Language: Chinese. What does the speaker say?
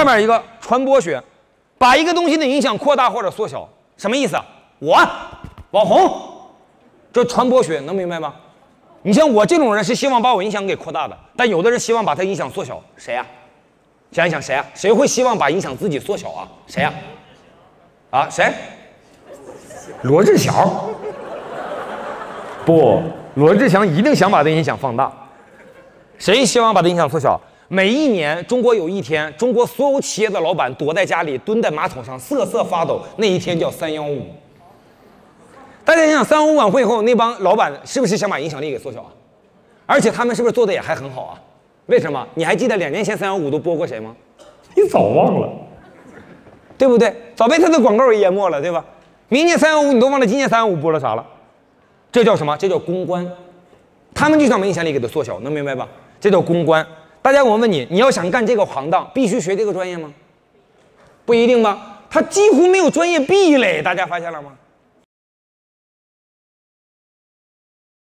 下面一个传播学，把一个东西的影响扩大或者缩小，什么意思？我网红，这传播学能明白吗？你像我这种人是希望把我影响给扩大的，但有的人希望把他影响缩小，谁呀、想一想谁呀、谁会希望把影响自己缩小啊？谁呀、啊？谁？罗志祥？不，罗志祥一定想把这影响放大。谁希望把它影响缩小？每一年，中国有一天，中国所有企业的老板躲在家里，蹲在马桶上瑟瑟发抖，那一天叫三幺五。大家想想，三幺五晚会后，那帮老板是不是想把影响力给缩小啊？而且他们是不是做的也还很好啊？为什么？你还记得两年前三幺五都播过谁吗？你早忘了。对不对？早被他的广告给淹没了，对吧？明年三幺五你都忘了今年三幺五播了啥了？这叫什么？这叫公关。他们就想把影响力给它缩小，能明白吧？这叫公关。大家，我问你，你要想干这个行当，必须学这个专业吗？不一定吧？他几乎没有专业壁垒，大家发现了吗？